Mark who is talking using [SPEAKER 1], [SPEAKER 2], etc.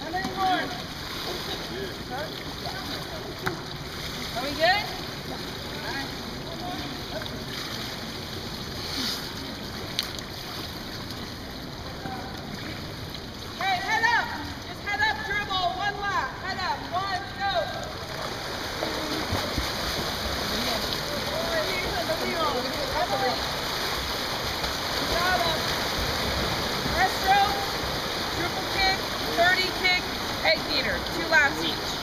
[SPEAKER 1] How many more? Egg beater. Two laps each.